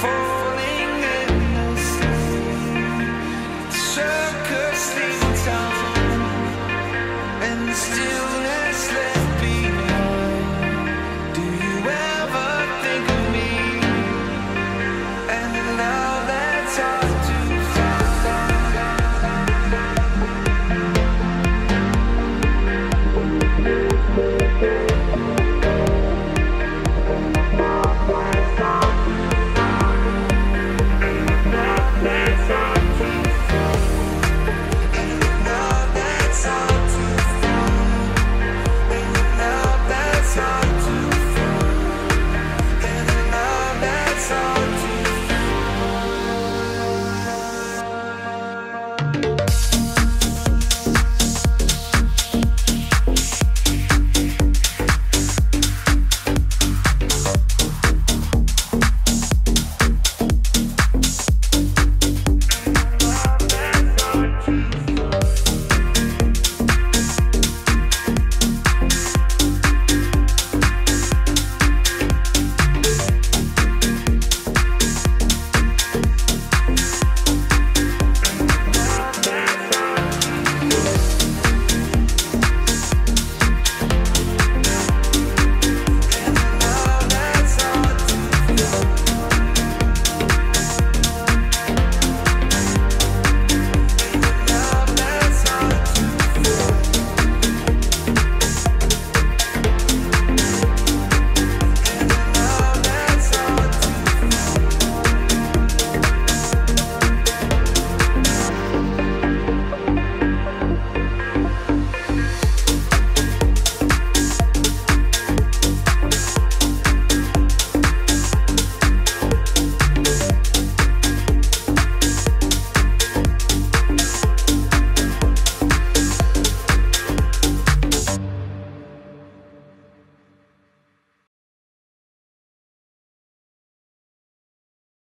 for